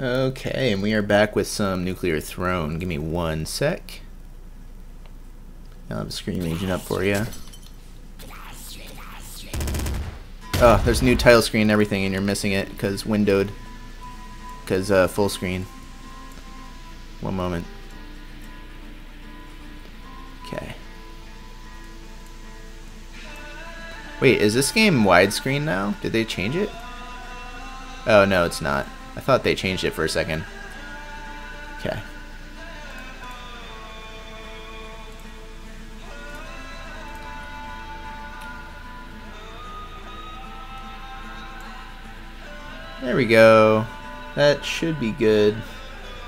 Okay, and we are back with some Nuclear Throne. Give me one sec. I'll have a screen agent up for you. Oh, there's new title screen and everything, and you're missing it because windowed. Because uh, full screen. One moment. Okay. Wait, is this game widescreen now? Did they change it? Oh, no, it's not. I thought they changed it for a second. Okay. There we go. That should be good.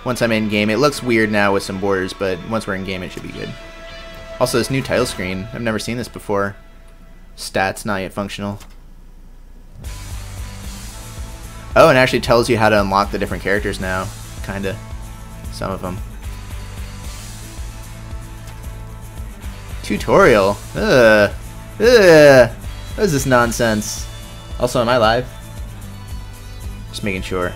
Once I'm in game, it looks weird now with some borders, but once we're in game, it should be good. Also, this new title screen. I've never seen this before. Stats not yet functional. Oh, and actually tells you how to unlock the different characters now. Kinda. Some of them. Tutorial? Ugh. Ugh. What is this nonsense? Also, am I live? Just making sure.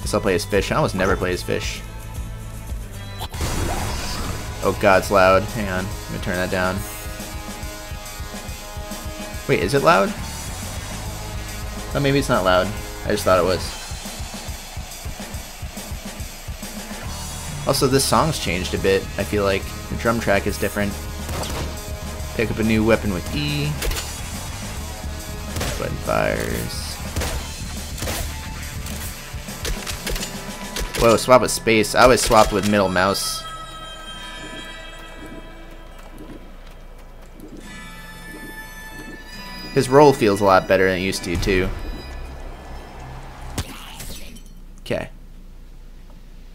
Guess I'll play as fish. I almost never play as fish. Oh god, it's loud. Hang on. Let me turn that down. Wait, is it loud? Oh, maybe it's not loud. I just thought it was. Also, this song's changed a bit. I feel like the drum track is different. Pick up a new weapon with E. Button fires. Whoa, swap with space. I always swap with middle mouse. His roll feels a lot better than it used to, too. Okay.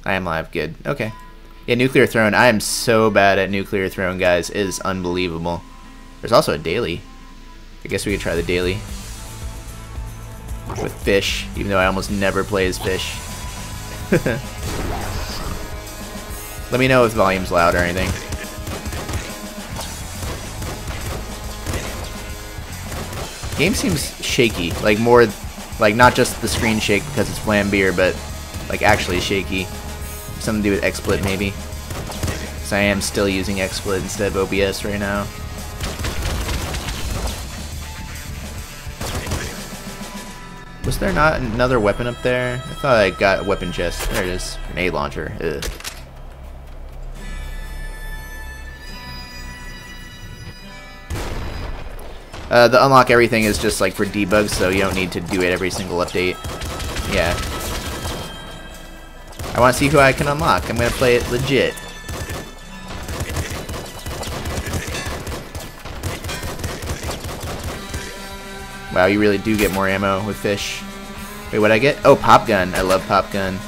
I am live. Good. Okay. Yeah, Nuclear Throne. I am so bad at Nuclear Throne, guys. It is unbelievable. There's also a daily. I guess we could try the daily. With fish, even though I almost never play as fish. Let me know if volume's loud or anything. Game seems shaky, like more, like not just the screen shake because it's Vlambeer, but like actually shaky. Something to do with XSplit maybe. So I am still using XSplit instead of OBS right now. Was there not another weapon up there? I thought I got a weapon chest. There it is. Grenade launcher. Ugh. Uh, the unlock everything is just like for debugs, so you don't need to do it every single update. Yeah. I want to see who I can unlock. I'm going to play it legit. Wow, you really do get more ammo with fish. Wait, what I get? Oh, pop gun. I love pop gun.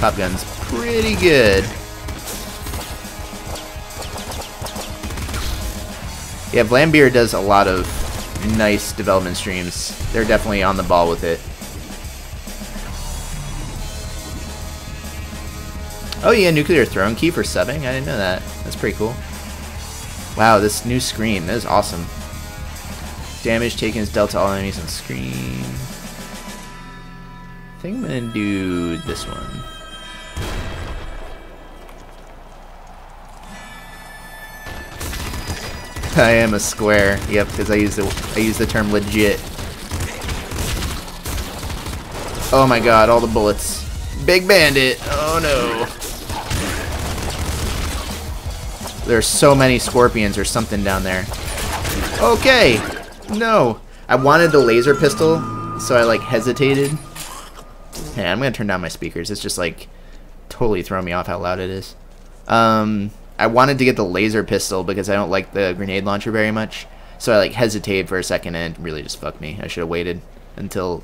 Pop gun's pretty good. Yeah, Vlambeer does a lot of nice development streams. They're definitely on the ball with it. Oh yeah, Nuclear Throne key for subbing? I didn't know that. That's pretty cool. Wow, this new screen. That is awesome. Damage taken is dealt to all enemies on screen. I think I'm gonna do this one. I am a square. Yep, because I use the I use the term legit. Oh my god, all the bullets. Big bandit. Oh no. There's so many scorpions or something down there. Okay. No. I wanted the laser pistol, so I like hesitated. Hey, I'm gonna turn down my speakers. It's just like totally throwing me off how loud it is. Um, I wanted to get the laser pistol because I don't like the grenade launcher very much. So I like hesitated for a second and it really just fucked me. I should have waited until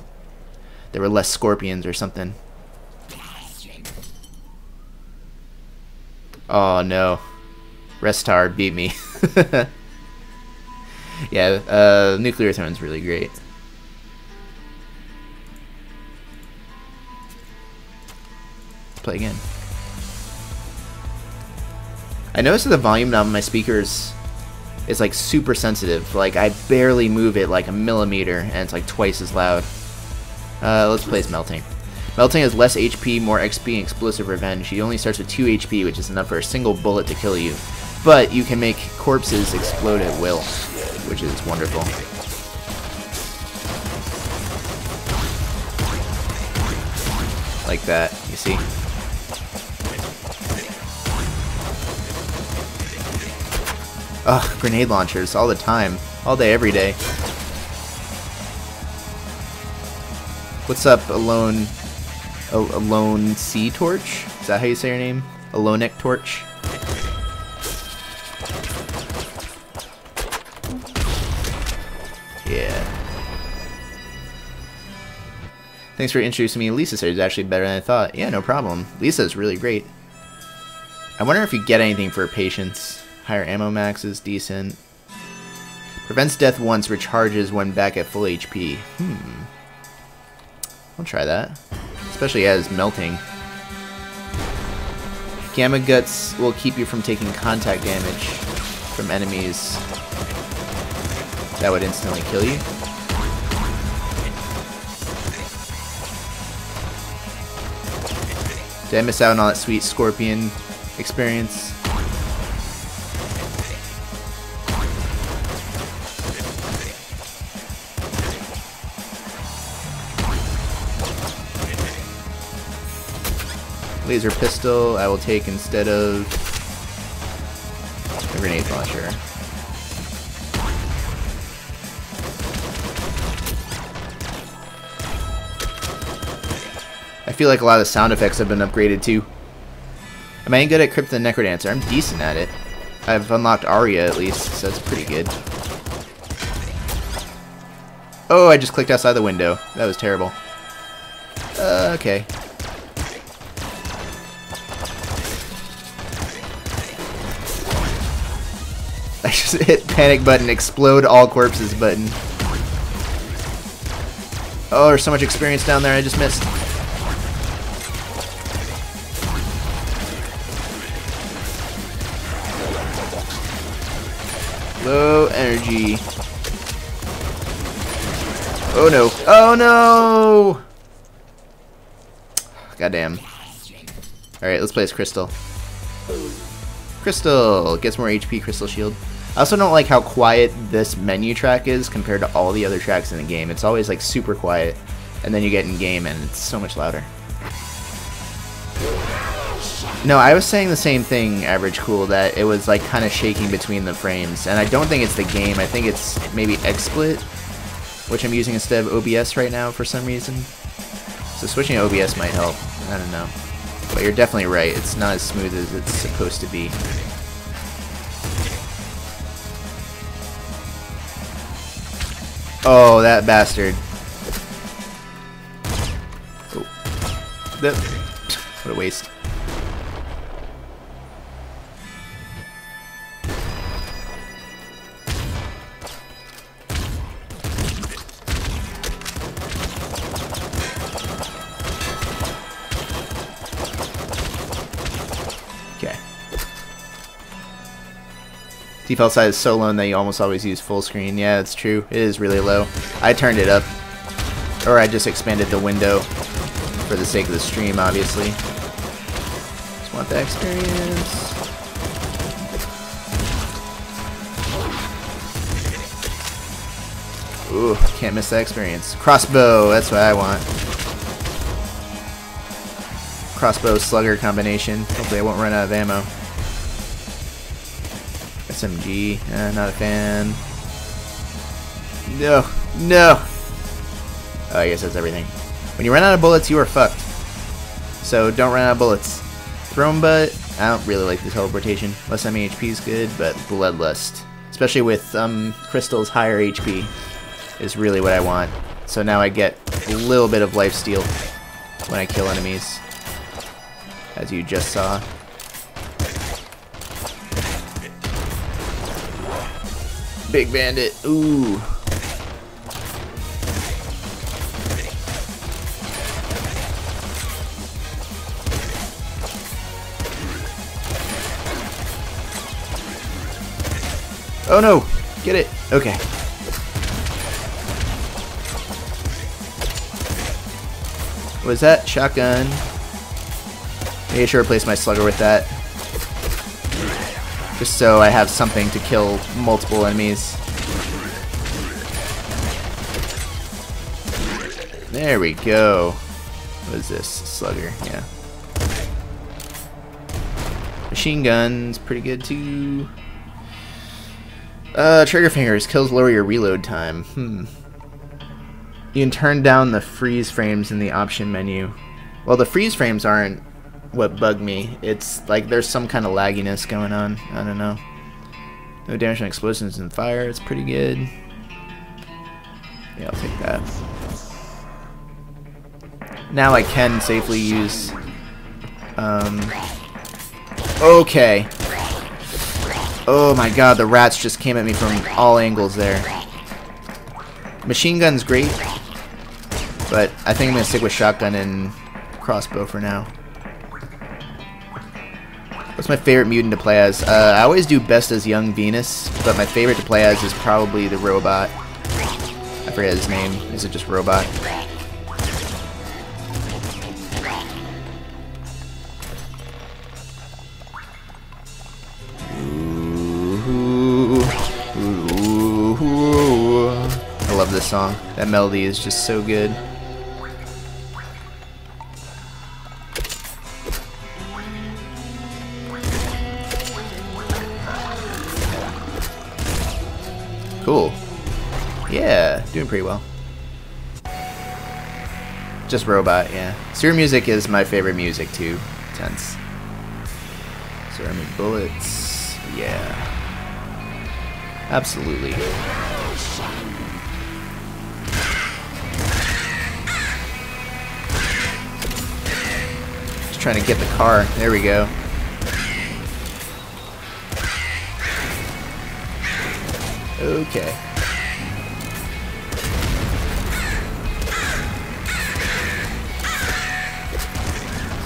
there were less scorpions or something. Oh no. Restar beat me. yeah, uh, Nuclear Throne's really great. Let's play again. I noticed that the volume knob on my speakers is like super sensitive. Like I barely move it like a millimeter and it's like twice as loud. Uh, let's play as Melting. Melting has less HP, more XP, and Explosive Revenge. He only starts with 2 HP, which is enough for a single bullet to kill you. But you can make corpses explode at will, which is wonderful. Like that, you see? Ugh, grenade launchers all the time. All day, every day. What's up, Alone... Alone Sea Torch? Is that how you say your name? Alonic Torch? Yeah. Thanks for introducing me. Lisa said actually better than I thought. Yeah, no problem. Lisa's really great. I wonder if you get anything for patience. Higher ammo max is decent. Prevents death once, recharges when back at full HP. Hmm. I'll try that. Especially as melting. Gamma Guts will keep you from taking contact damage from enemies that would instantly kill you. Did I miss out on all that sweet scorpion experience? Laser pistol I will take instead of a grenade launcher. I feel like a lot of the sound effects have been upgraded too. Am I good at Crypt the Necrodancer? I'm decent at it. I've unlocked Aria at least, so that's pretty good. Oh, I just clicked outside the window. That was terrible. Uh, okay. I just hit panic button, explode all corpses button. Oh, there's so much experience down there I just missed. Low energy. Oh no. Oh no! Goddamn. Alright, let's play as Crystal. Crystal! Gets more HP, Crystal Shield. I also don't like how quiet this menu track is compared to all the other tracks in the game. It's always like super quiet, and then you get in game and it's so much louder. No, I was saying the same thing, Average Cool, that it was like kind of shaking between the frames, and I don't think it's the game. I think it's maybe XSplit, which I'm using instead of OBS right now for some reason. So switching to OBS might help. I don't know. But you're definitely right. It's not as smooth as it's supposed to be. Oh, that bastard. Oh. What a waste. Default size is so low that you almost always use full screen. Yeah, it's true. It is really low. I turned it up. Or I just expanded the window for the sake of the stream, obviously. Just want that experience. Ooh, can't miss that experience. Crossbow, that's what I want. Crossbow slugger combination. Hopefully I won't run out of ammo. SMG. Eh, not a fan. No. No! Oh, I guess that's everything. When you run out of bullets, you are fucked. So don't run out of bullets. Throne Butt, I don't really like the teleportation. Less HP is good, but Bloodlust, especially with um, Crystal's higher HP, is really what I want. So now I get a little bit of life steal when I kill enemies, as you just saw. Big Bandit. Ooh. Oh no! Get it! Okay. Was that shotgun? Maybe I should replace my slugger with that. Just so I have something to kill multiple enemies. There we go. What is this? Slugger, yeah. Machine guns, pretty good too. Uh, trigger fingers kills lower your reload time. Hmm. You can turn down the freeze frames in the option menu. Well, the freeze frames aren't what bug me. It's like there's some kind of lagginess going on. I don't know. No damage on explosions and fire. It's pretty good. Yeah, I'll take that. Now I can safely use... Um, okay. Oh my god, the rats just came at me from all angles there. Machine gun's great, but I think I'm going to stick with shotgun and crossbow for now. What's my favorite mutant to play as? Uh, I always do best as Yung Venuz, but my favorite to play as is probably the robot. I forget his name. Is it just robot? Ooh, ooh, I love this song. That melody is just so good. Cool. Yeah, doing pretty well. Just robot, yeah. Sewer music is my favorite music too. Tense. Ceramic bullets. Yeah. Absolutely. Just trying to get the car. There we go. Okay.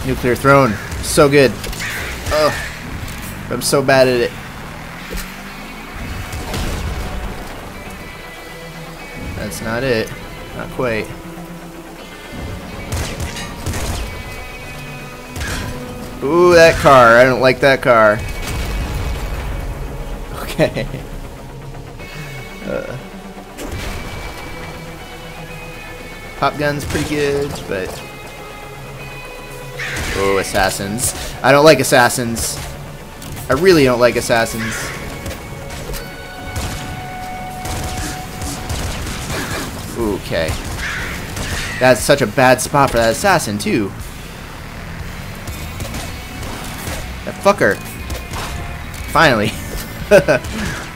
Nuclear throne. So good. Ugh. I'm so bad at it. That's not it. Not quite. Ooh, that car. I don't like that car. Okay. Uh, pop gun's pretty good, but... Oh, assassins. I don't like assassins. I really don't like assassins. Okay. That's such a bad spot for that assassin, too. That fucker. Finally.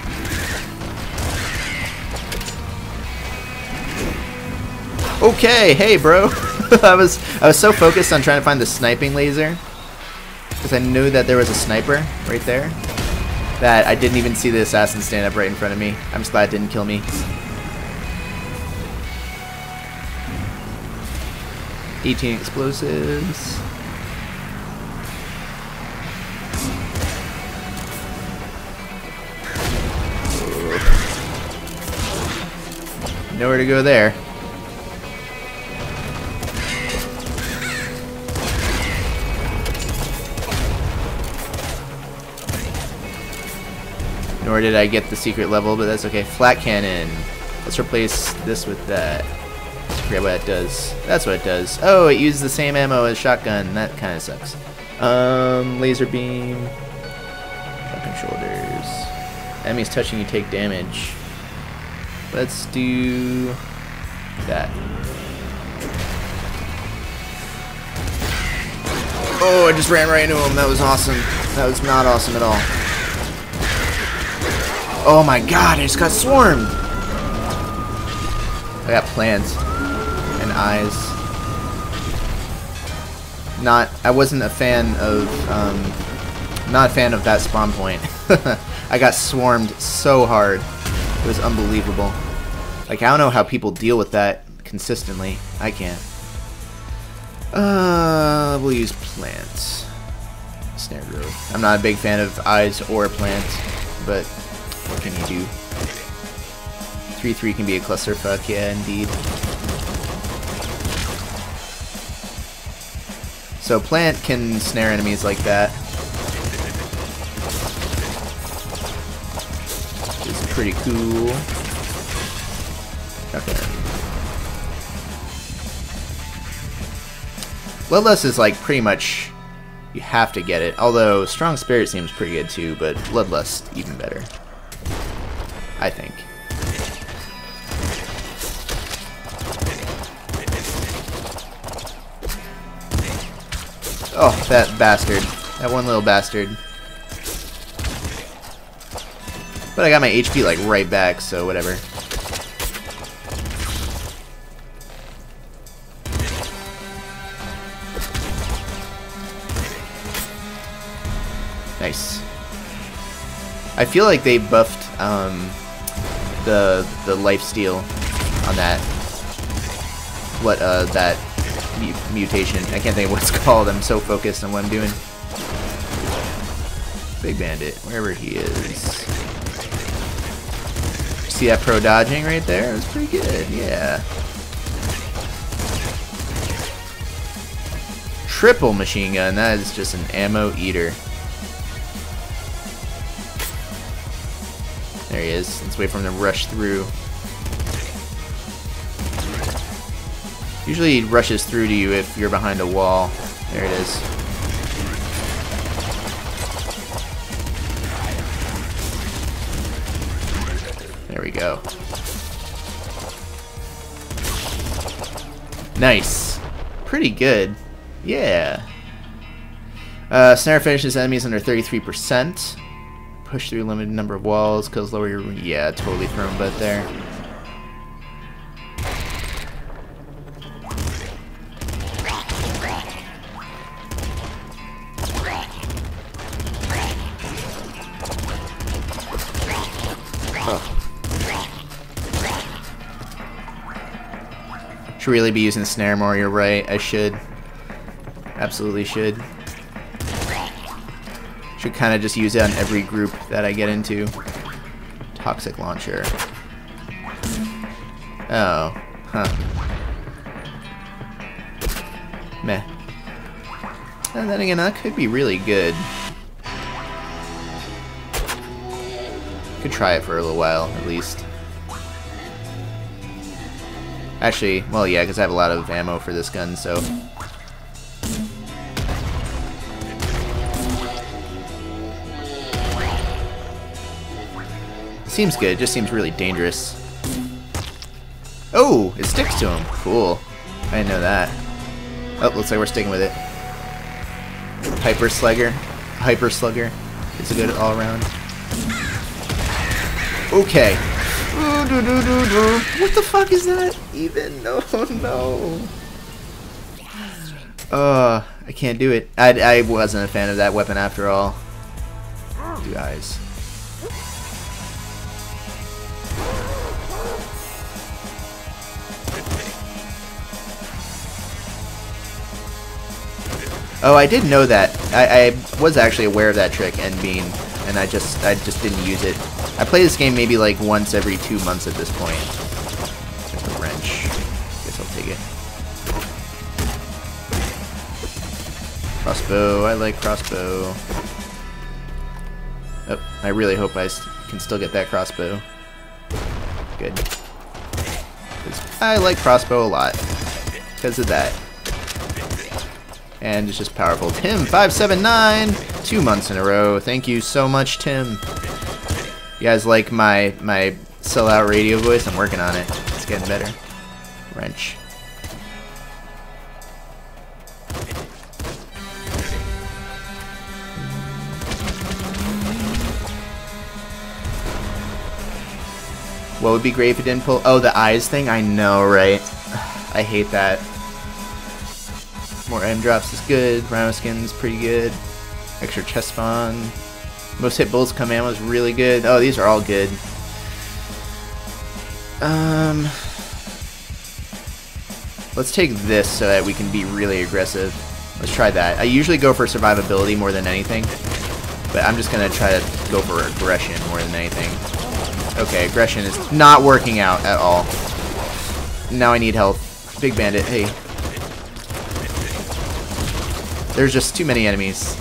Okay, hey bro. I was I was so focused on trying to find the sniping laser because I knew that there was a sniper right there that I didn't even see the assassin stand up right in front of me. I'm just glad it didn't kill me. Eighteen explosives. Nowhere to go there. Nor did I get the secret level, but that's okay. Flak cannon. Let's replace this with that. Forget what it does. That's what it does. Oh, it uses the same ammo as shotgun. That kind of sucks. Um, laser beam. Shotgun shoulders. Enemies touching you take damage. Let's do that. Oh, I just ran right into him. That was awesome. That was not awesome at all. Oh my god, I just got swarmed! I got plants and eyes. Not, I wasn't a fan of, um, not a fan of that spawn point. I got swarmed so hard. It was unbelievable. Like, I don't know how people deal with that consistently. I can't. Uh, we'll use plants. Snare growth. I'm not a big fan of eyes or plants, but What can you do? 3-3 can be a clusterfuck, yeah, indeed. So plant can snare enemies like that. It's pretty cool. Okay. Bloodlust is like pretty much you have to get it. Although Strong Spirit seems pretty good too, but Bloodlust even better. I think. Oh, that bastard. That one little bastard. But I got my HP like right back, so whatever. Nice. I feel like they buffed um, the the life steal on that. What uh that mutation. I can't think of what it's called. I'm so focused on what I'm doing. Big Bandit, wherever he is. See that pro dodging right there? It was pretty good, yeah. Triple machine gun, that is just an ammo eater. There he is. Let's wait for him to rush through. Usually he rushes through to you if you're behind a wall. There it is. There we go. Nice. Pretty good. Yeah. Uh, snare finishes enemies under 33%. Push through limited number of walls, cause lower your... Yeah, totally Throne Butt there. Should really be using snare more, you're right. I should. Absolutely should. Should kind of just use it on every group that I get into. Toxic launcher. Oh. Huh. Meh. And then again, that could be really good. Could try it for a little while, at least. Actually, well, yeah, because I have a lot of ammo for this gun, so... Seems good, just seems really dangerous. Oh, it sticks to him. Cool. I didn't know that. Oh, looks like we're sticking with it. Hyper Slugger. Hyper Slugger. It's a good all-around. Okay, what the fuck is that? Even? No, no. Uh, I can't do it. I, I wasn't a fan of that weapon after all. You guys. Oh, I did know that. I, I was actually aware of that trick and being, and I just I just didn't use it I play this game maybe like once every two months at this point. There's a wrench. Guess I'll take it. Crossbow. I like crossbow. Oh, I really hope I can still get that crossbow. Good. I like crossbow a lot. Because of that. And it's just powerful. Tim579! Two months in a row. Thank you so much, Tim. You guys like my my sellout radio voice? I'm working on it. It's getting better. Wrench. What would be great if it didn't pull? Oh, the eyes thing? I know, right? I hate that. More M drops is good. Rhino skin's pretty good. Extra chest spawn. Most hit bullets command was really good. Oh, these are all good. Um, let's take this so that we can be really aggressive. Let's try that. I usually go for survivability more than anything. But I'm just gonna try to go for aggression more than anything. Okay, aggression is not working out at all. Now I need help. Big Bandit, hey. There's just too many enemies.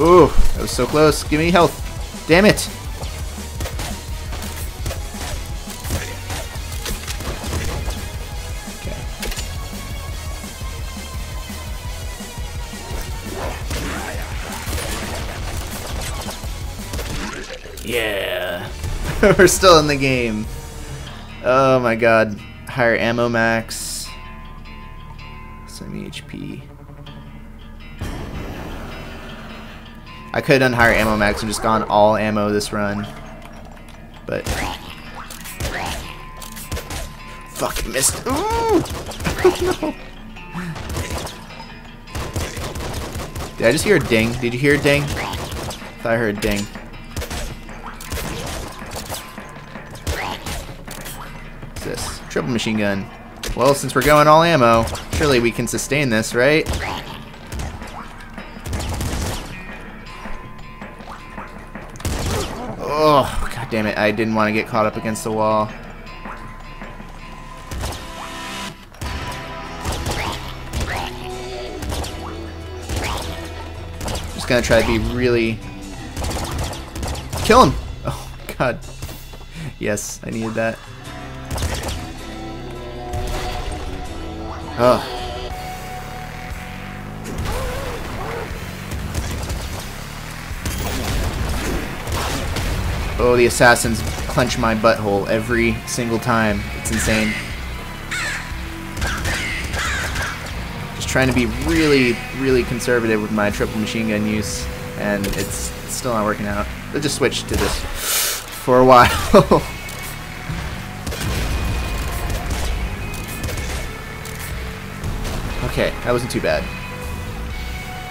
Ooh, that was so close. Give me health. Damn it. We're still in the game. Oh my god. Higher ammo max. Some HP. I could have done higher ammo max and just gone all ammo this run. But... Fuck, missed. Ooh! no. Did I just hear a ding? Did you hear a ding? I thought I heard a ding. Triple machine gun. Well, since we're going all ammo, surely we can sustain this, right? Oh, god damn it. I didn't want to get caught up against the wall. Just gonna try to be really... Kill him! Oh, god. Yes, I needed that. Oh. Oh, the assassins clench my butthole every single time. It's insane. Just trying to be really, really conservative with my triple machine gun use, and it's still not working out. Let's just switch to this for a while. okay, that wasn't too bad.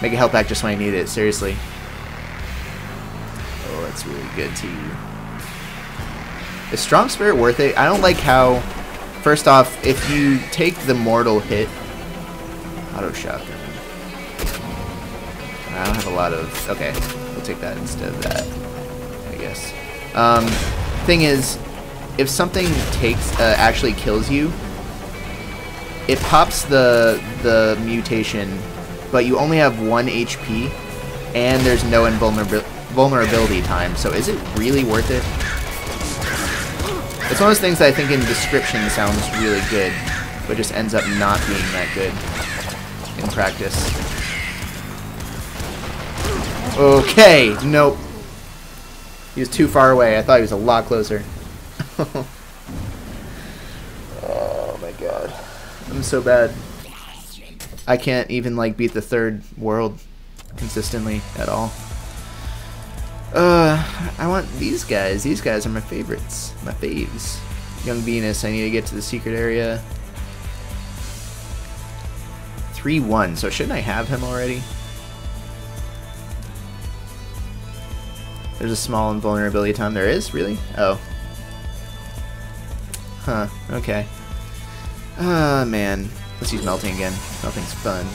Make a health pack just when I need it, seriously. Oh, that's really good too. Is Strong Spirit worth it? I don't like how, first off, if you take the mortal hit, auto shotgun. I don't have a lot of, okay, we'll take that instead of that, I guess. Um, thing is, if something takes, uh, actually kills you, it pops the, the mutation, but you only have one HP, and there's no invulnerability vulnerability time, so is it really worth it? It's one of those things that I think in description sounds really good, but just ends up not being that good in practice. Okay, nope. He was too far away. I thought he was a lot closer. oh my god. So bad. I can't even like beat the third world consistently at all. Uh, I want these guys. These guys are my favorites. My faves. Yung Venuz, I need to get to the secret area. 3-1, so shouldn't I have him already? There's a small invulnerability time. There is? Really? Oh. Huh, okay. Ah, uh, man. Let's use Melting again. Melting's fun.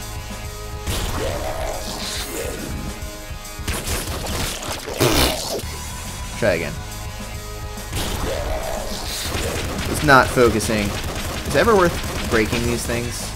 Try again. It's not focusing. Is it ever worth breaking these things?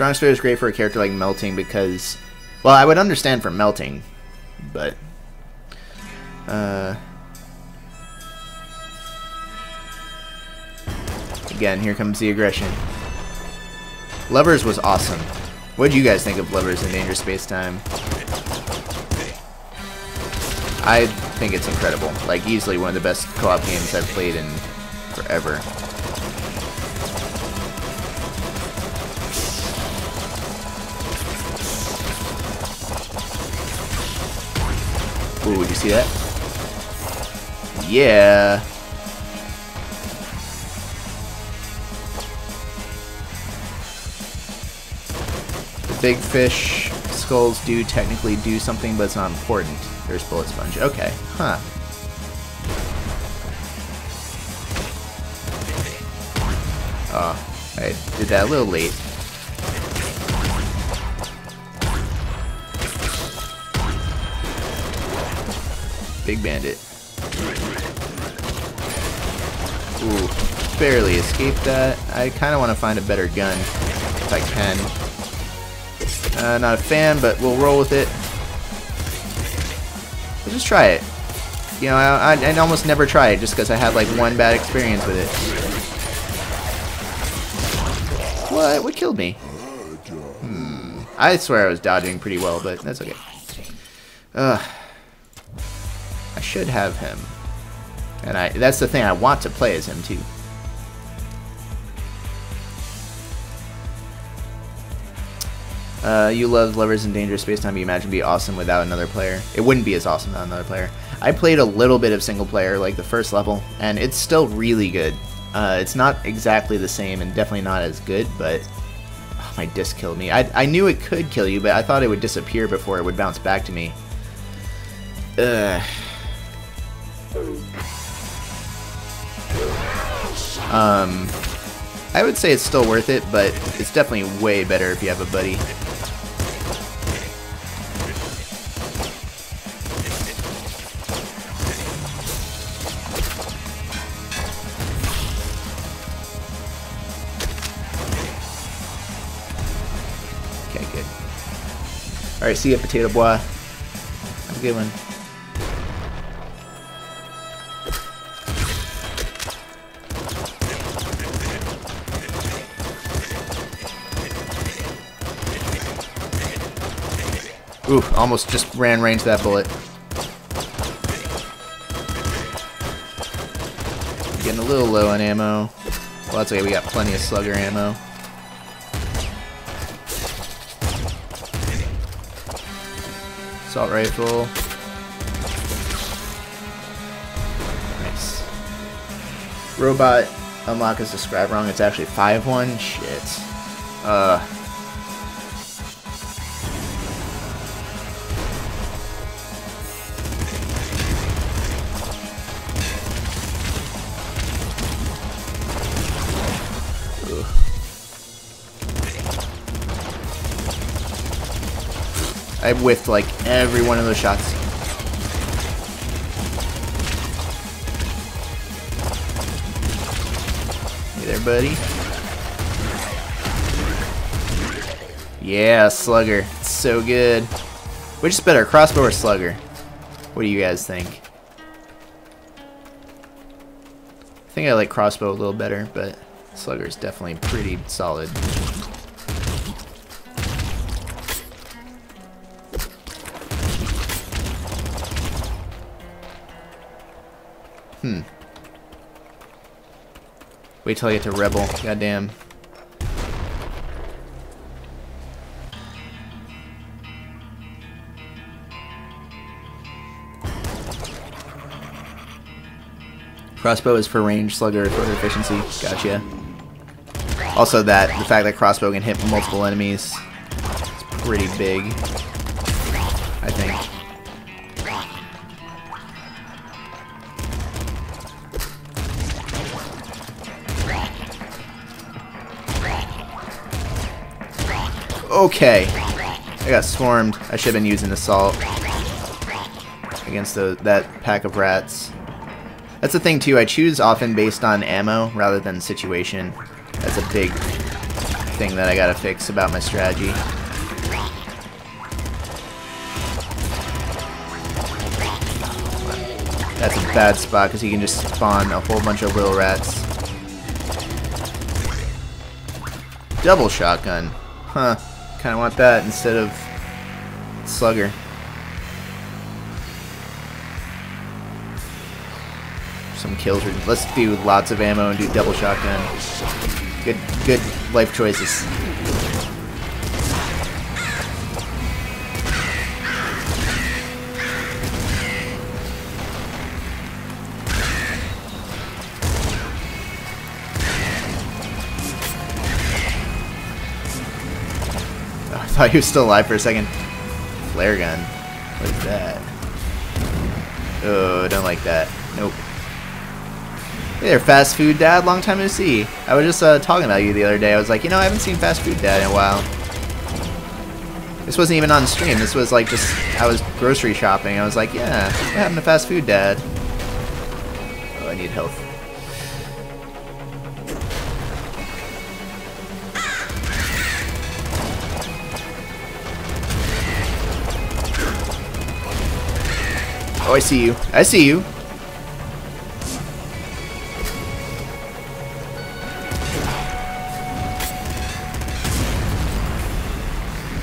Strong Spirit is great for a character like Melting because, well, I would understand for Melting, but, uh, again, here comes the aggression. Lovers was awesome. What did you guys think of Lovers in Dangerous Space Time? I think it's incredible. Like, easily one of the best co-op games I've played in forever. Did you see that? Yeah. The big fish skulls do technically do something, but it's not important. There's bullet sponge. Okay. Huh. Oh, I did that a little late. Big Bandit. Ooh, barely escaped that. I kind of want to find a better gun, if I can. Uh, not a fan, but we'll roll with it. We'll just try it. You know, I, I, I almost never try it just because I had like one bad experience with it. What? What killed me? Hmm. I swear I was dodging pretty well, but that's okay. Ugh. Should have him. And I that's the thing, I want to play as him too. Uh, you love Lovers in Dangerous Space Time. You imagine be awesome without another player. It wouldn't be as awesome without another player. I played a little bit of single player, like the first level, and it's still really good. Uh, it's not exactly the same and definitely not as good, but oh, my disc killed me. I, I knew it could kill you, but I thought it would disappear before it would bounce back to me. Ugh. Um, I would say it's still worth it, but it's definitely way better if you have a buddy. Okay, good. Alright, see ya, Potato Boy. Have a good one. Ooh, almost just ran range that bullet. Getting a little low on ammo. Well, that's okay, we got plenty of slugger ammo. Assault rifle. Nice. Robot unlock is described wrong. It's actually 5-1. Shit. Uh, I whiffed like every one of those shots. Hey there, buddy. Yeah, Slugger. It's so good. Which is better, crossbow or Slugger? What do you guys think? I think I like crossbow a little better, but Slugger is definitely pretty solid. Wait till I get to Rebel. Goddamn. Crossbow is for range, slugger for efficiency. Gotcha. Also that, the fact that crossbow can hit multiple enemies is pretty big. I think. Okay. I got swarmed. I should have been using assault against the, that pack of rats. That's the thing too, I choose often based on ammo rather than situation. That's a big thing that I gotta fix about my strategy. That's a bad spot because he can just spawn a whole bunch of little rats. Double shotgun. Huh. Kind of want that instead of Slugger. Some kills. Let's do lots of ammo and do double shotgun. Good, good life choices. Thought he was still alive for a second. Flare gun. What is that? Oh, don't like that. Nope. Hey there, Fast Food Dad. Long time no see. I was just uh, talking about you the other day. I was like, you know, I haven't seen Fast Food Dad in a while. This wasn't even on stream. This was like just, I was grocery shopping. I was like, yeah, what happened to Fast Food Dad? Oh, I need health. Oh, I see you. I see you.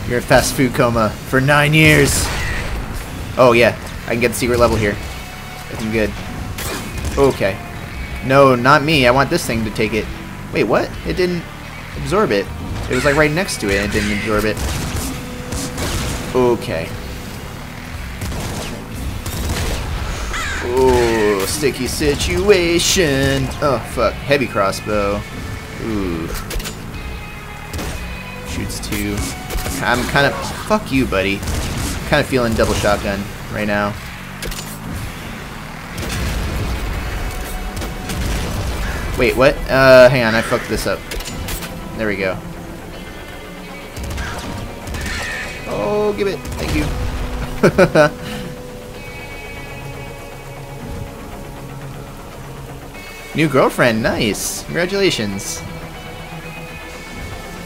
You're in fast food coma for nine years. Oh, yeah. I can get the secret level here. Looking good. Okay. No, not me. I want this thing to take it. Wait, what? It didn't absorb it. It was like right next to it and it didn't absorb it. Okay. Sticky situation. Oh, fuck. Heavy crossbow. Ooh. Shoots two. I'm kind of... Fuck you, buddy. kind of feeling double shotgun right now. Wait, what? Uh, hang on, I fucked this up. There we go. Oh, give it. Thank you. New girlfriend, nice. Congratulations.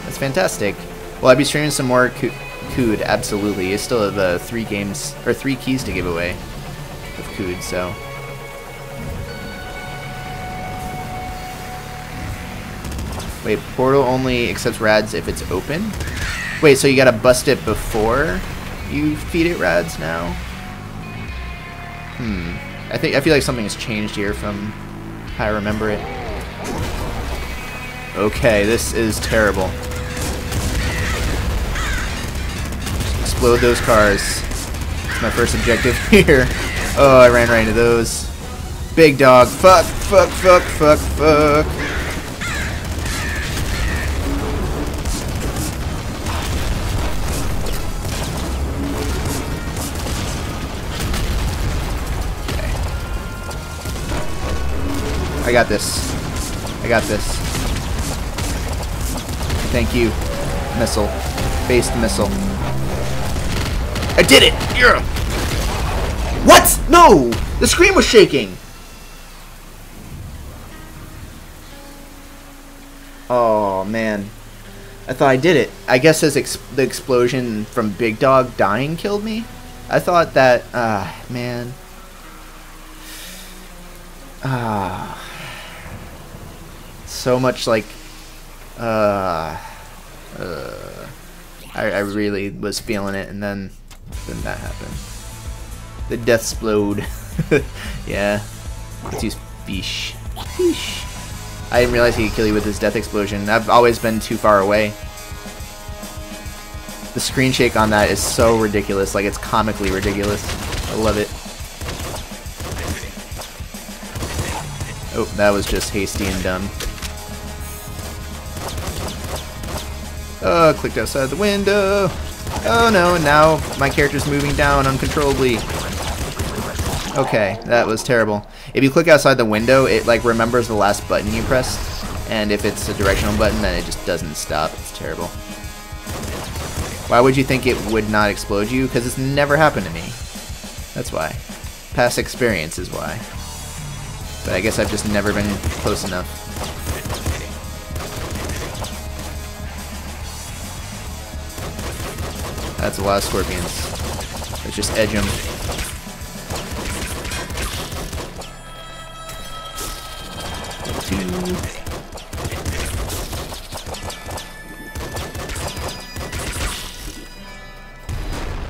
That's fantastic. Will I be streaming some more Qud? Absolutely. I still have uh, three games, or three keys to give away of Qud, so... Wait, Portal only accepts rads if it's open? Wait, so you gotta bust it before you feed it rads now? Hmm. I think I feel like something has changed here from I remember it. Okay, this is terrible. explode those cars. It's my first objective here. Oh, I ran right into those. Big dog. Fuck, fuck, fuck, fuck, fuck. I got this. I got this. Thank you. Missile. Based missile. I did it! Yeah. What? No! The screen was shaking! Oh, man. I thought I did it. I guess as ex the explosion from Big Dog dying killed me. I thought that... Ah, uh, man. Ah. So much like... Uh, uh, I, I really was feeling it, and then then that happened. The death explode. yeah. Let's use fish. Fish. I didn't realize he could kill you with his death explosion. I've always been too far away. The screen shake on that is so ridiculous. Like, it's comically ridiculous. I love it. Oh, that was just hasty and dumb. Oh, clicked outside the window. Oh no, now my character's moving down uncontrollably. Okay, that was terrible. If you click outside the window, it like remembers the last button you pressed, and if it's a directional button, then it just doesn't stop. It's terrible. Why would you think it would not explode you? Because it's never happened to me. That's why. Past experience is why. But I guess I've just never been close enough. That's a lot of scorpions. Let's just edge them.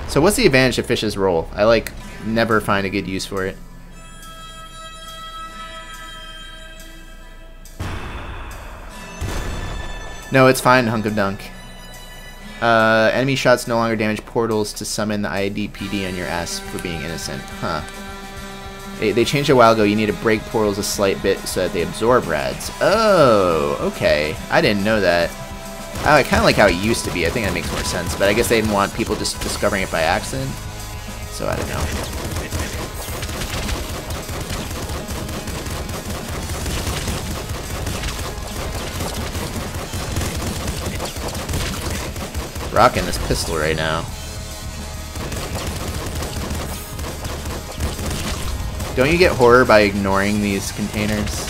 So what's the advantage of Fish's roll? I like never find a good use for it. No, it's fine, Hunk of Dunk. Uh, enemy shots no longer damage portals to summon the IDPD on your ass for being innocent. Huh. They, they changed a while ago. You need to break portals a slight bit so that they absorb rads. Oh, okay. I didn't know that. Oh, I kind of like how it used to be. I think that makes more sense. But I guess they didn't want people just discovering it by accident. So I don't know. Rocking this pistol right now. Don't you get horror by ignoring these containers?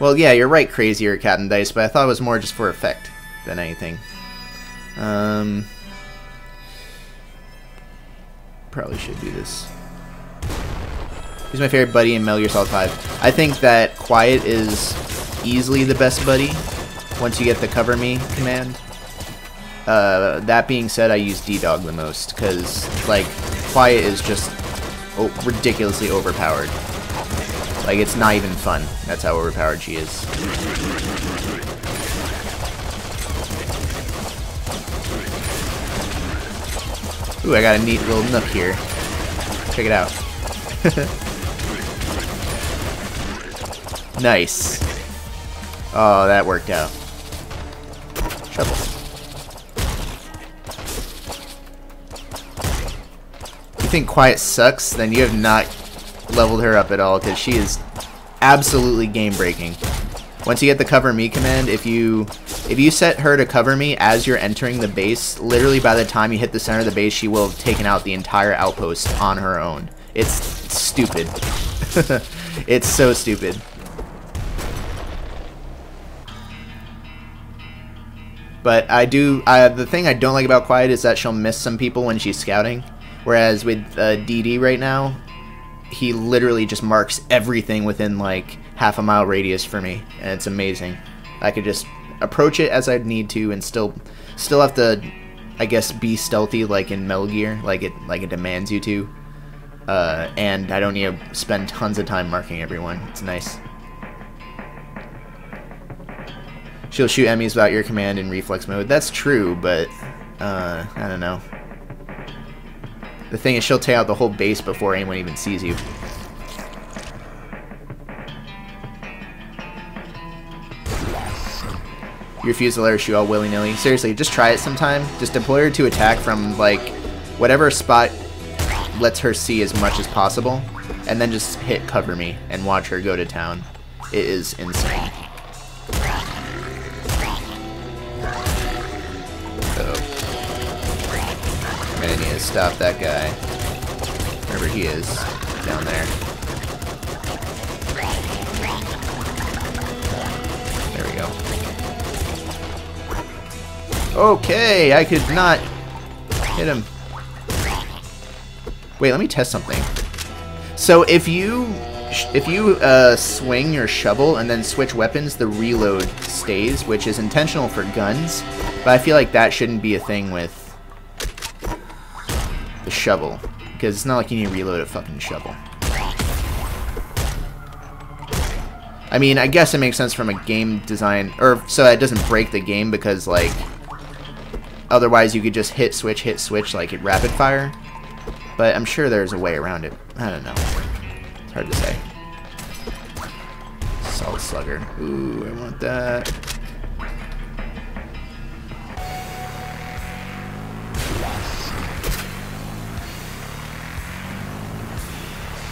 Well, yeah, you're right, Crazier cat and Dice, but I thought it was more just for effect than anything. Um, probably should do this. He's my favorite buddy in Metal Gear Solid 5. I think that Quiet is easily the best buddy once you get the cover me command. Uh, that being said, I use D-Dog the most, because, like, Quiet is just oh, ridiculously overpowered. Like, it's not even fun. That's how overpowered she is. Ooh, I got a neat little nook here. Check it out. nice. Oh, that worked out. Trouble. You think Quiet sucks? Then you have not leveled her up at all because she is absolutely game breaking. Once you get the cover me command, if you if you set her to cover me as you're entering the base, literally by the time you hit the center of the base, she will have taken out the entire outpost on her own. It's stupid. it's so stupid. But I do, uh, the thing I don't like about Quiet is that she'll miss some people when she's scouting. Whereas with uh, DD right now, he literally just marks everything within like half a mile radius for me, and it's amazing. I could just approach it as I'd need to, and still, still have to, I guess, be stealthy like in Metal Gear, like it like it demands you to. Uh, and I don't need to spend tons of time marking everyone. It's nice. She'll shoot enemies without your command in reflex mode. That's true, but uh, I don't know. The thing is, she'll take out the whole base before anyone even sees you. You refuse to let her shoot all willy-nilly. Seriously, just try it sometime. Just deploy her to attack from, like, whatever spot lets her see as much as possible. And then just hit cover me and watch her go to town. It is insane. Stop that guy. Wherever he is. Down there. There we go. Okay, I could not hit him. Wait, let me test something. So if you if you uh, swing your shovel and then switch weapons, the reload stays, which is intentional for guns, but I feel like that shouldn't be a thing with shovel. Because it's not like you need to reload a fucking shovel. I mean, I guess it makes sense from a game design, or so it doesn't break the game because, like, otherwise you could just hit switch, hit switch, like, at rapid fire. But I'm sure there's a way around it. I don't know. It's hard to say. Assault Slugger. Ooh, I want that.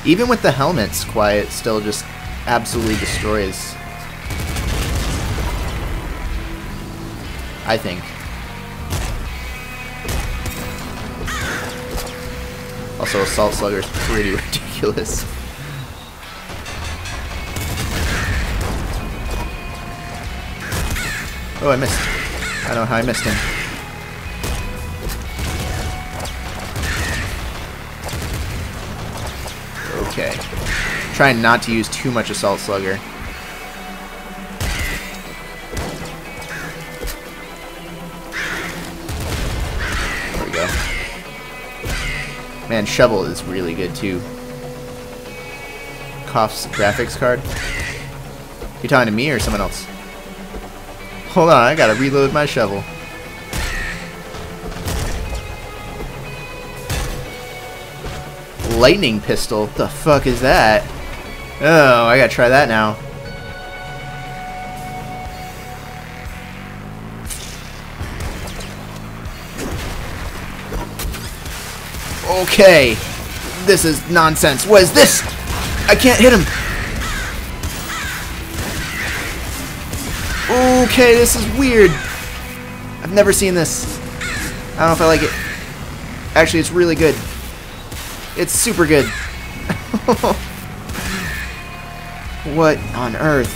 Even with the helmets, Quiet still just absolutely destroys. I think. Also, Assault Slugger is pretty ridiculous. Oh, I missed. I don't know how I missed him. Trying not to use too much Assault Slugger. There we go. Man, Shovel is really good too. Cough's graphics card. You talking to me or someone else? Hold on, I gotta reload my shovel. lightning pistol. The fuck is that? Oh, I gotta try that now. Okay. This is nonsense. What is this? I can't hit him. Okay, this is weird. I've never seen this. I don't know if I like it. Actually, it's really good. It's super good. what on earth?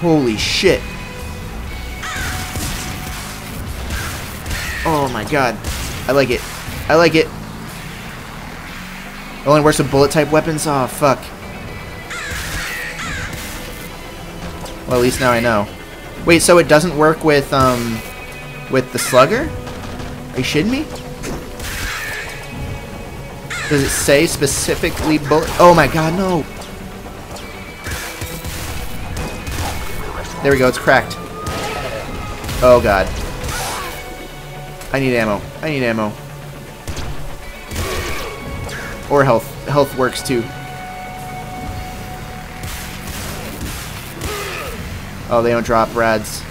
Holy shit. Oh my god. I like it. I like it. It only works with bullet type weapons? Oh, fuck. Well, at least now I know. Wait, so it doesn't work with, um, with the slugger? Are you shitting me? Does it say specifically bullet? Oh my god, no! There we go, it's cracked. Oh god. I need ammo. I need ammo. Or health. Health works too. Oh, they don't drop rads.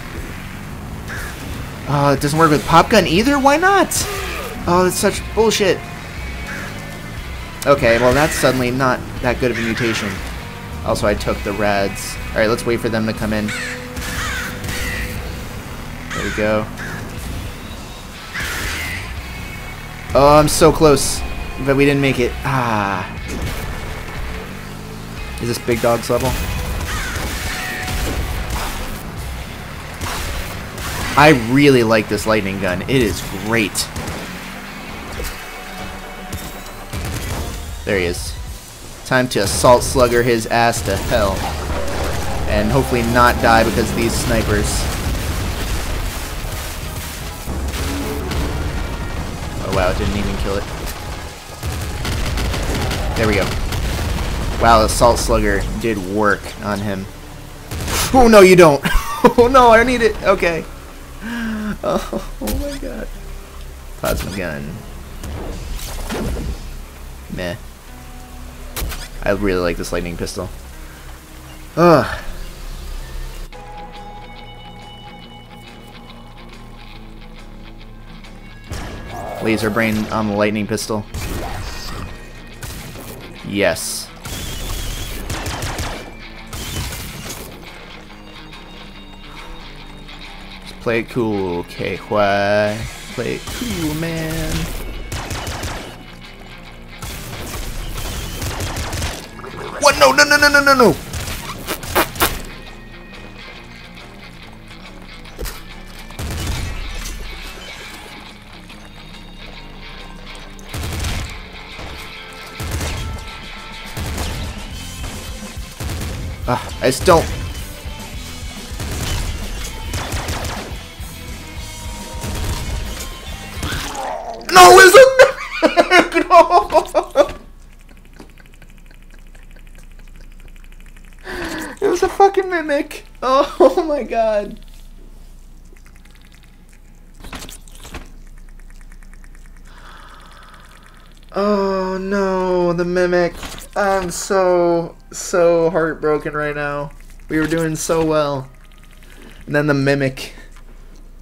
Oh, it doesn't work with pop gun either? Why not? Oh, that's such bullshit. Okay, well that's suddenly not that good of a mutation. Also, I took the rads. Alright, let's wait for them to come in. We go. Oh, I'm so close. But we didn't make it. Ah. Is this Big Dog's level? I really like this lightning gun. It is great. There he is. Time to assault slugger his ass to hell. And hopefully not die because these snipers. Oh wow, it didn't even kill it. There we go. Wow, the Assault Slugger did work on him. Oh, no, you don't. oh, no, I need it. Okay. Oh, oh my god. Plasma gun. Meh. I really like this lightning pistol. Ugh. Laser brain on the lightning pistol. Yes. Just play it cool, why? Play it cool, man. What? No, no, no, no, no, no, no! I just don't... No, it's a... no! It was a fucking mimic. Oh my god. Oh no, the mimic. I'm so, so heartbroken right now. We were doing so well. And then the mimic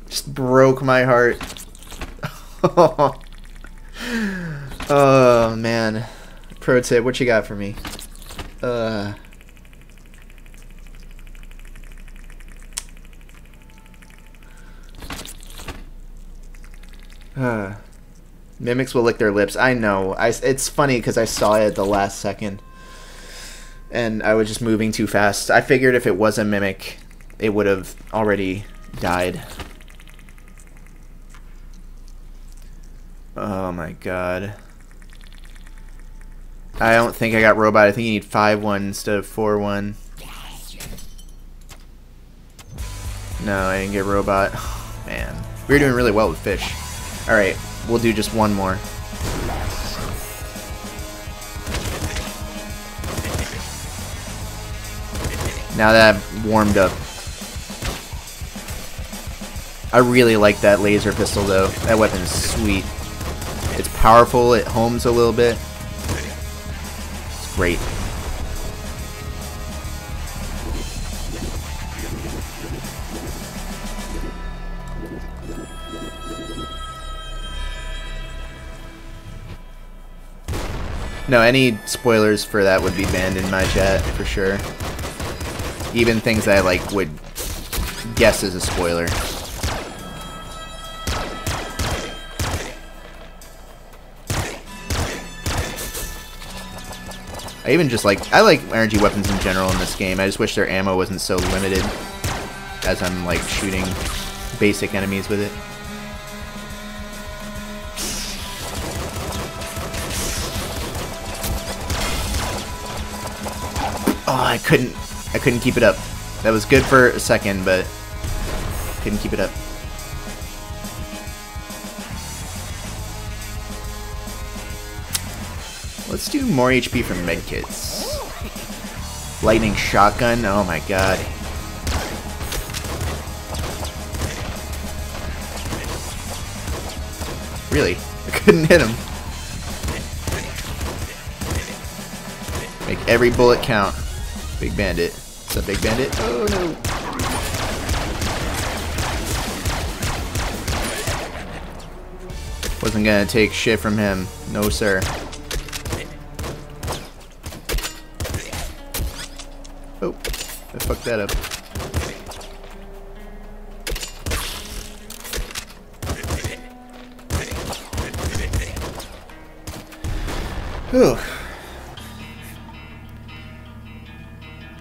just broke my heart. oh, man. Pro tip, what you got for me? Uh... Uh... Mimics will lick their lips. I know. I, it's funny because I saw it at the last second. And I was just moving too fast. I figured if it was a mimic, it would have already died. Oh my god. I don't think I got robot. I think you need 5-1 instead of 4-1. No, I didn't get robot. Man. We were doing really well with fish. Alright. We'll do just one more. Now that I've warmed up. I really like that laser pistol though. That weapon is sweet. It's powerful, it homes a little bit. It's great. No, any spoilers for that would be banned in my chat, for sure. Even things I, like, would guess as a spoiler. I even just like, I like energy weapons in general in this game. I just wish their ammo wasn't so limited as I'm, like, shooting basic enemies with it. Oh, I couldn't, I couldn't keep it up. That was good for a second, but couldn't keep it up. Let's do more HP from medkits. Lightning shotgun, oh my god. Really? I couldn't hit him. Make every bullet count. Big Bandit. What's up, Big Bandit? Oh no. Wasn't gonna take shit from him. No, sir. Oh, I fucked that up. Whew.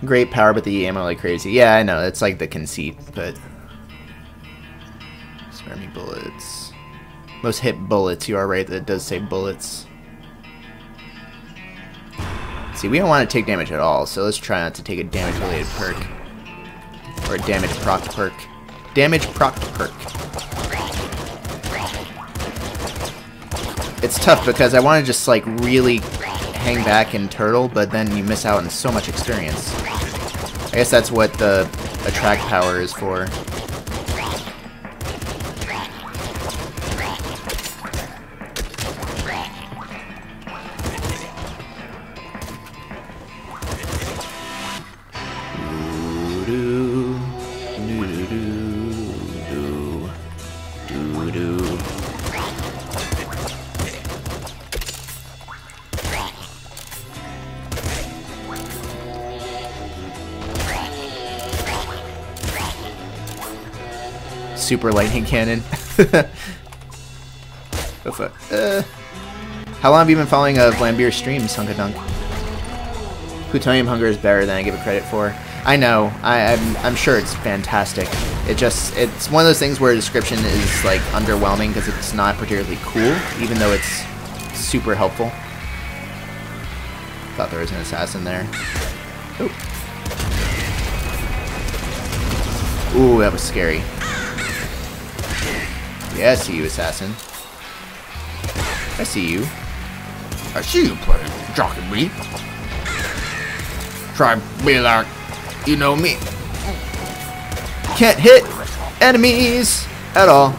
Great power, but the ammo like crazy. Yeah, I know. That's like the conceit, but... Spare me bullets. Most hit bullets. You are right that does say bullets. See, we don't want to take damage at all, so let's try not to take a damage-related perk. Or a damage proc perk. Damage proc perk. It's tough because I want to just, like, really hang back and turtle, but then you miss out on so much experience. I guess that's what the attract power is for. Super lightning cannon. uh, how long have you been following uh, Vlambeer streams, Hunkadunk? Plutonium Hunger is better than I give it credit for. I know. I, I'm, I'm sure it's fantastic. It just it's one of those things where a description is like underwhelming because it's not particularly cool, even though it's super helpful. Thought there was an assassin there. Ooh. Ooh, that was scary. Yeah, I see you, assassin. I see you. I see you playing Jockey me. Try be like, you know me. Can't hit enemies at all.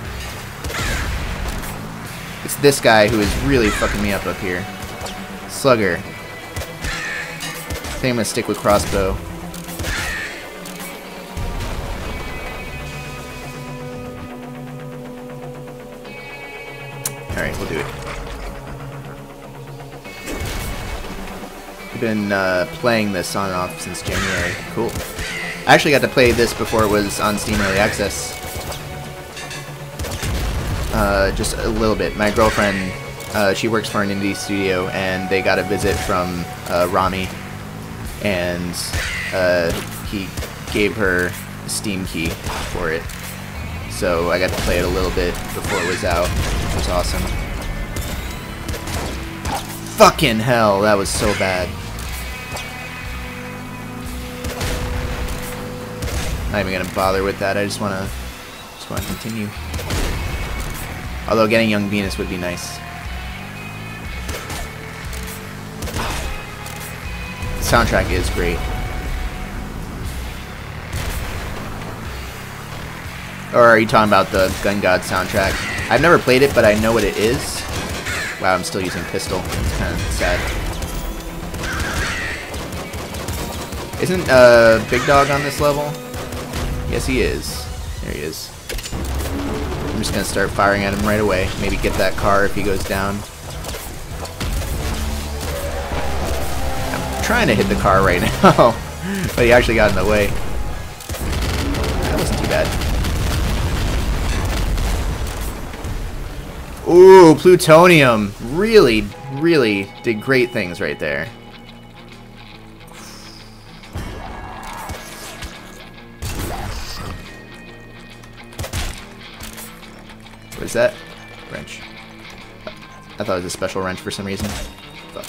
It's this guy who is really fucking me up up here. Slugger. I think I'm gonna stick with crossbow. Been uh, playing this on and off since January. Cool. I actually got to play this before it was on Steam Early Access. Uh, just a little bit. My girlfriend, uh, she works for an indie studio, and they got a visit from uh, Rami, and uh, he gave her Steam key for it. So I got to play it a little bit before it was out It was awesome. Fucking hell, that was so bad. Not even gonna bother with that. I just wanna, just wanna continue. Although getting Yung Venuz would be nice. The soundtrack is great. Or are you talking about the Gun God soundtrack? I've never played it, but I know what it is. Wow, I'm still using pistol. It's kind of sad. Isn't uh, Big Dog on this level? Yes, he is. There he is. I'm just gonna start firing at him right away. Maybe get that car if he goes down. I'm trying to hit the car right now, but he actually got in the way. That wasn't too bad. Ooh, plutonium. Really, really did great things right there. Is that? Wrench. I thought it was a special wrench for some reason. Fuck.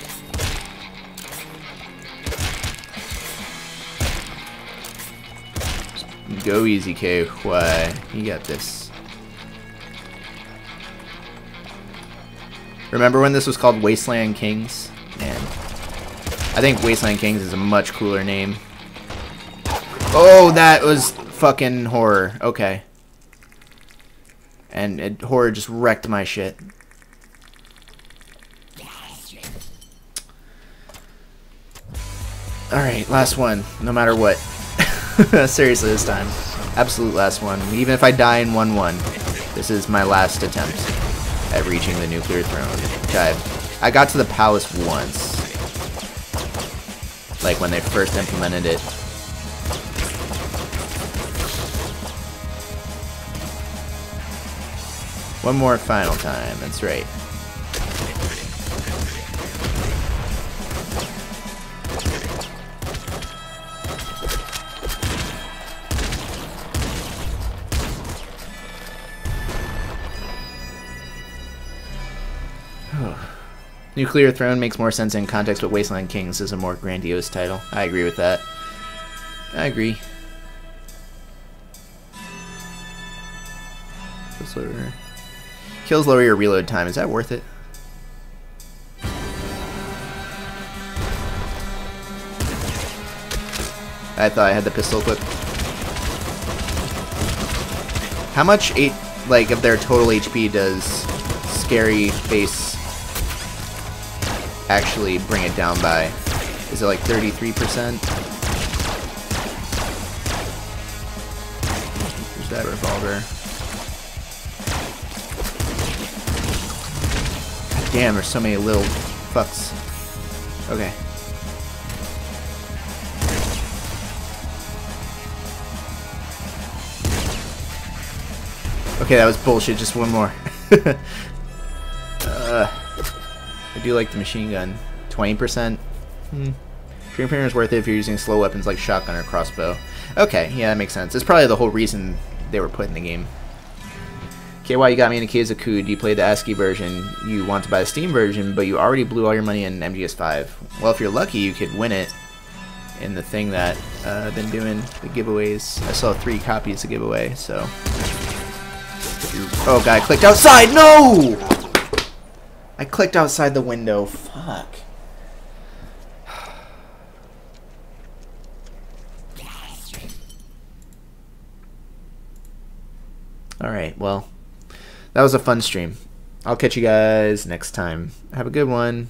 Go easy, K. Why? You got this. Remember when this was called Wasteland Kings? Man. I think Wasteland Kings is a much cooler name. Oh, that was fucking horror. Okay. And it, horror just wrecked my shit. Alright, last one. No matter what. Seriously, this time. Absolute last one. Even if I die in 1-1, this is my last attempt at reaching the nuclear throne. I got to the palace once. Like when they first implemented it. One more final time, that's right. Nuclear Throne makes more sense in context, but Wasteland Kings is a more grandiose title. I agree with that. I agree. Kills lower, kills lower your reload time. Is that worth it? I thought I had the pistol equipped. How much eight like of their total HP does scary face actually bring it down by? Is it like 33%? There's that revolver. Damn, there's so many little fucks. Okay. Okay, that was bullshit. Just one more. uh, I do like the machine gun. 20%? Hmm. Fingerprint is worth it if you're using slow weapons like shotgun or crossbow. Okay, yeah, that makes sense. It's probably the whole reason they were put in the game. KY, you got me into Caves of Qud. You played the ASCII version. You want to buy the Steam version, but you already blew all your money in MGS5. Well, if you're lucky, you could win it in the thing that uh, I've been doing, the giveaways. I saw three copies to give away, so... Oh I clicked outside! No! I clicked outside the window. Fuck. Alright, well, that was a fun stream. I'll catch you guys next time. Have a good one.